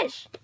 fish!